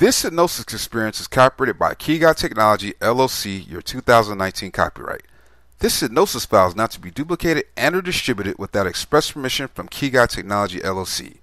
This hypnosis experience is copyrighted by Key Technology LLC, your 2019 copyright. This hypnosis file is not to be duplicated and or distributed without express permission from Key Technology LLC.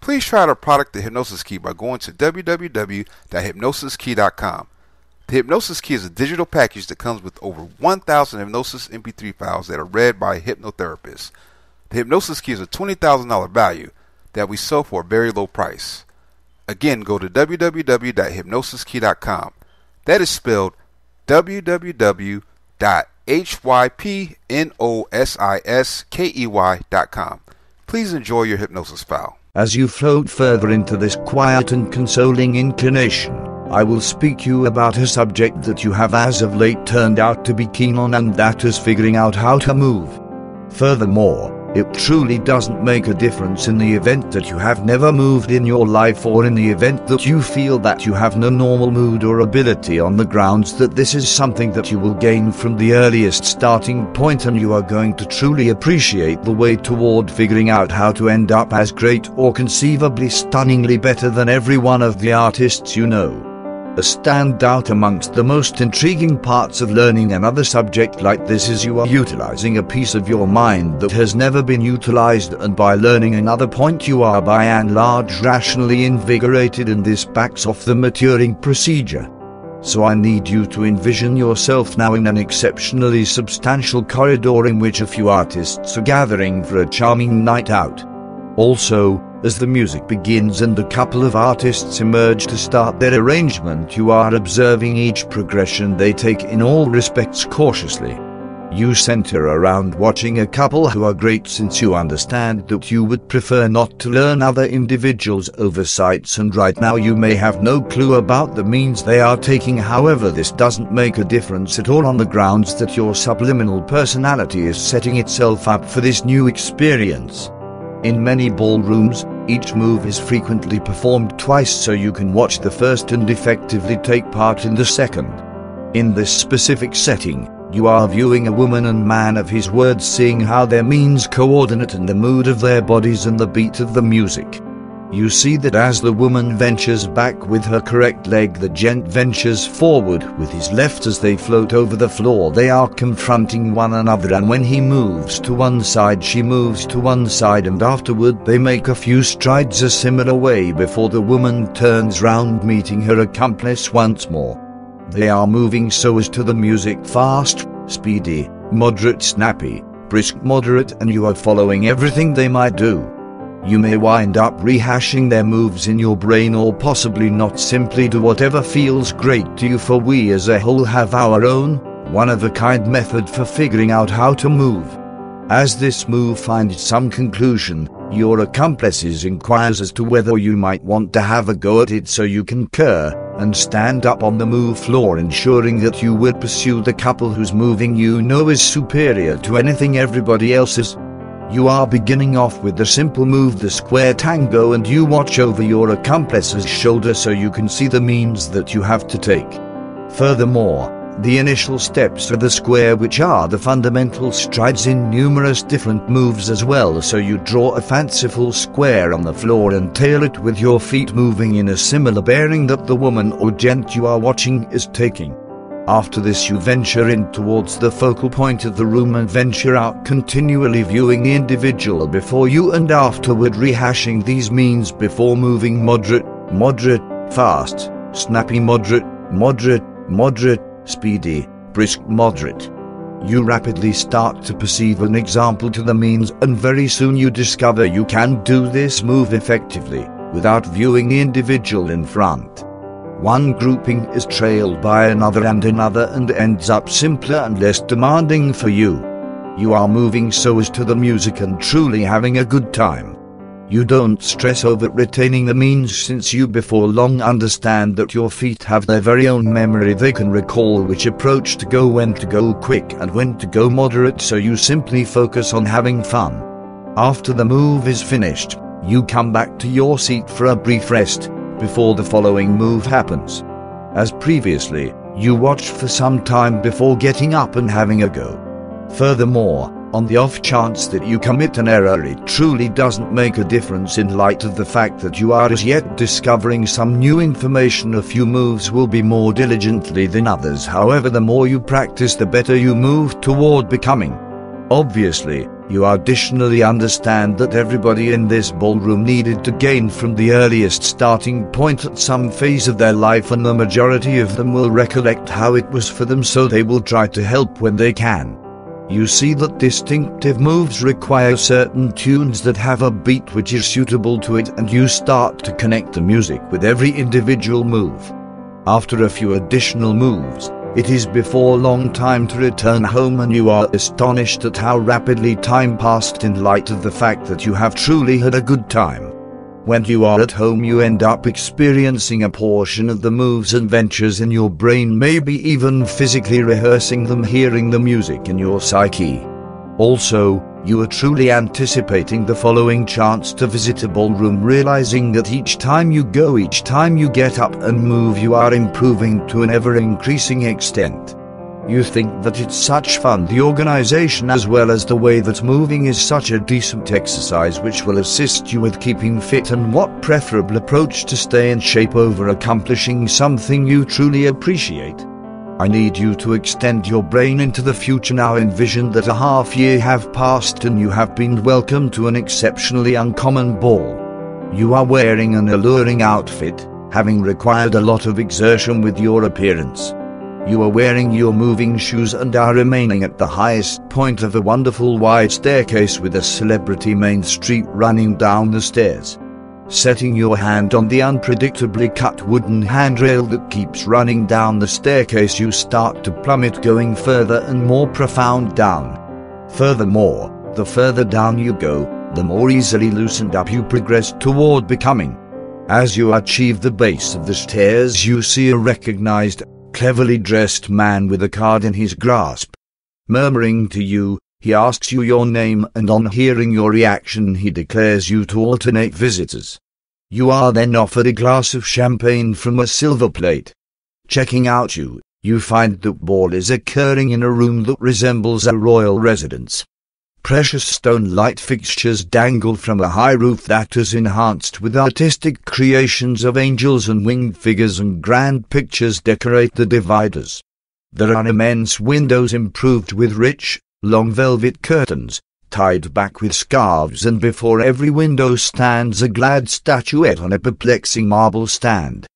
Please try the product The Hypnosis Key by going to www.hypnosiskey.com. The Hypnosis Key is a digital package that comes with over 1,000 hypnosis MP3 files that are read by a hypnotherapist. The Hypnosis Key is a $20,000 value that we sell for a very low price. Again, go to www.hypnosiskey.com. That is spelled www.hypnosiskey.com. Please enjoy your hypnosis file. As you float further into this quiet and consoling inclination, I will speak you about a subject that you have as of late turned out to be keen on, and that is figuring out how to move. Furthermore, it truly doesn't make a difference in the event that you have never moved in your life or in the event that you feel that you have no normal mood or ability on the grounds that this is something that you will gain from the earliest starting point and you are going to truly appreciate the way toward figuring out how to end up as great or conceivably stunningly better than every one of the artists you know a standout amongst the most intriguing parts of learning another subject like this is you are utilizing a piece of your mind that has never been utilized and by learning another point you are by and large rationally invigorated and this backs off the maturing procedure. So I need you to envision yourself now in an exceptionally substantial corridor in which a few artists are gathering for a charming night out. Also, as the music begins and a couple of artists emerge to start their arrangement, you are observing each progression they take in all respects cautiously. You center around watching a couple who are great since you understand that you would prefer not to learn other individuals' oversights and right now you may have no clue about the means they are taking however this doesn't make a difference at all on the grounds that your subliminal personality is setting itself up for this new experience. In many ballrooms, each move is frequently performed twice so you can watch the first and effectively take part in the second. In this specific setting, you are viewing a woman and man of his words seeing how their means coordinate and the mood of their bodies and the beat of the music. You see that as the woman ventures back with her correct leg, the gent ventures forward with his left as they float over the floor. They are confronting one another, and when he moves to one side, she moves to one side, and afterward they make a few strides a similar way before the woman turns round, meeting her accomplice once more. They are moving so as to the music fast, speedy, moderate, snappy, brisk, moderate, and you are following everything they might do. You may wind up rehashing their moves in your brain or possibly not simply do whatever feels great to you for we as a whole have our own, one-of-a-kind method for figuring out how to move. As this move finds some conclusion, your accomplices inquires as to whether you might want to have a go at it so you concur, and stand up on the move floor ensuring that you will pursue the couple whose moving you know is superior to anything everybody else's. You are beginning off with the simple move the square tango and you watch over your accomplice's shoulder so you can see the means that you have to take. Furthermore, the initial steps are the square which are the fundamental strides in numerous different moves as well so you draw a fanciful square on the floor and tail it with your feet moving in a similar bearing that the woman or gent you are watching is taking. After this you venture in towards the focal point of the room and venture out continually viewing the individual before you and afterward rehashing these means before moving moderate, moderate, fast, snappy moderate, moderate, moderate, speedy, brisk moderate. You rapidly start to perceive an example to the means and very soon you discover you can do this move effectively, without viewing the individual in front. One grouping is trailed by another and another and ends up simpler and less demanding for you. You are moving so as to the music and truly having a good time. You don't stress over retaining the means since you before long understand that your feet have their very own memory. They can recall which approach to go, when to go quick, and when to go moderate, so you simply focus on having fun. After the move is finished, you come back to your seat for a brief rest before the following move happens. As previously, you watch for some time before getting up and having a go. Furthermore, On the off chance that you commit an error, it truly doesn't make a difference in light of the fact that you are as yet discovering some new information. A few moves will be more diligently than others, however, the more you practice, the better you move toward becoming. Obviously, you additionally understand that everybody in this ballroom needed to gain from the earliest starting point at some phase of their life, and the majority of them will recollect how it was for them, so they will try to help when they can. You see that distinctive moves require certain tunes that have a beat which is suitable to it, and you start to connect the music with every individual move. After a few additional moves, it is before long time to return home, and you are astonished at how rapidly time passed in light of the fact that you have truly had a good time. When you are at home, you end up experiencing a portion of the moves and ventures in your brain, maybe even physically rehearsing them, hearing the music in your psyche. Also, you are truly anticipating the following chance to visit a ballroom, realizing that each time you go, each time you get up and move, you are improving to an ever increasing extent. You think that it's such fun, the organization as well as the way that moving is such a decent exercise which will assist you with keeping fit and what preferable approach to stay in shape over accomplishing something you truly appreciate. I need you to extend your brain into the future now. Envision that a half year have passed and you have been welcomed to an exceptionally uncommon ball. You are wearing an alluring outfit, having required a lot of exertion with your appearance. You are wearing your moving shoes and are remaining at the highest point of a wonderful wide staircase with a celebrity main street running down the stairs. Setting your hand on the unpredictably cut wooden handrail that keeps running down the staircase, you start to plummet, going further and more profound down. Furthermore, the further down you go, the more easily loosened up you progress toward becoming. As you achieve the base of the stairs, you see a recognized cleverly dressed man with a card in his grasp. Murmuring to you, he asks you your name and on hearing your reaction he declares you to alternate visitors. You are then offered a glass of champagne from a silver plate. Checking out you, you find that ball is occurring in a room that resembles a royal residence. Precious stone light fixtures dangle from a high roof that is enhanced with artistic creations of angels and winged figures and grand pictures decorate the dividers. There are immense windows improved with rich, long velvet curtains, tied back with scarves and before every window stands a glad statuette on a perplexing marble stand.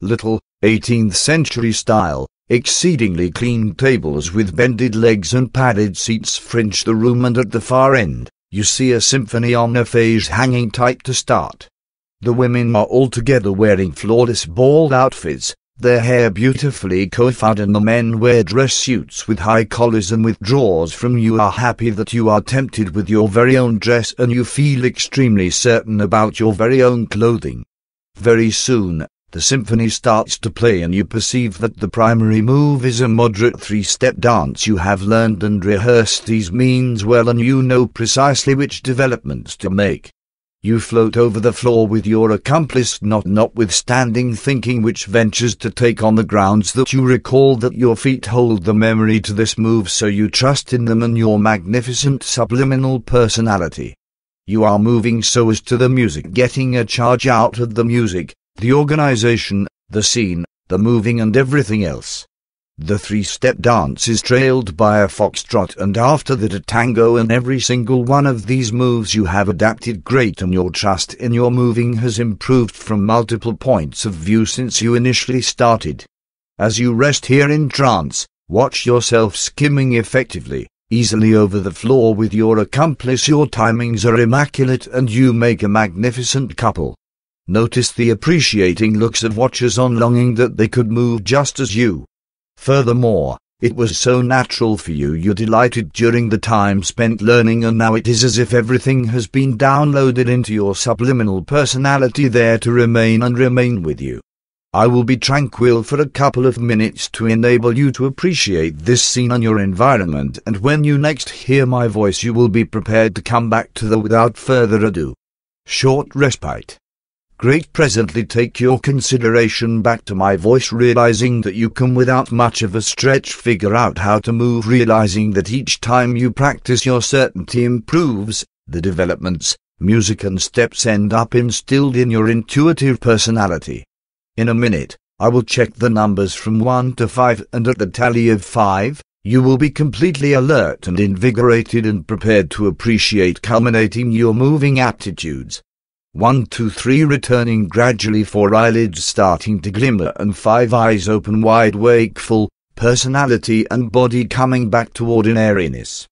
Little, 18th century style, Exceedingly clean tables with bended legs and padded seats fringe the room, and at the far end, you see a symphony on a phase hanging tight to start. The women are altogether wearing flawless ball outfits, their hair beautifully coiffed, and the men wear dress suits with high collars and with drawers from you are happy that you are tempted with your very own dress and you feel extremely certain about your very own clothing. Very soon, the symphony starts to play and you perceive that the primary move is a moderate three-step dance. You have learned and rehearsed these means well and you know precisely which developments to make. You float over the floor with your accomplice not notwithstanding thinking which ventures to take on the grounds that you recall that your feet hold the memory to this move so you trust in them and your magnificent subliminal personality. You are moving so as to the music getting a charge out of the music, the organization, the scene, the moving and everything else. The three-step dance is trailed by a foxtrot and after that a tango and every single one of these moves you have adapted great and your trust in your moving has improved from multiple points of view since you initially started. As you rest here in trance, watch yourself skimming effectively, easily over the floor with your accomplice your timings are immaculate and you make a magnificent couple. Notice the appreciating looks of watchers on longing that they could move just as you. Furthermore, it was so natural for you you delighted during the time spent learning and now it is as if everything has been downloaded into your subliminal personality there to remain and remain with you. I will be tranquil for a couple of minutes to enable you to appreciate this scene and your environment and when you next hear my voice you will be prepared to come back to the without further ado. Short respite. Great presently take your consideration back to my voice, realizing that you can without much of a stretch figure out how to move, realizing that each time you practice your certainty improves, the developments, music and steps end up instilled in your intuitive personality. In a minute, I will check the numbers from 1 to 5 and at the tally of 5, you will be completely alert and invigorated and prepared to appreciate culminating your moving aptitudes. 1, 2, 3 returning gradually, 4 eyelids starting to glimmer, and 5 eyes open wide, wakeful, personality and body coming back to ordinariness.